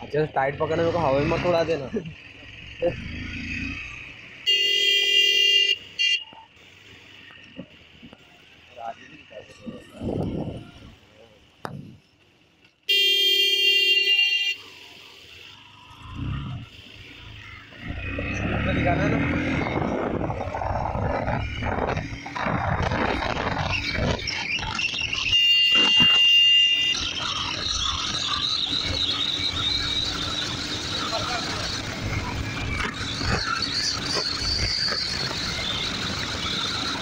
अच्छा टाइट पकड़ने मेरे को हवा में मत उड़ा देना दिखाना है ना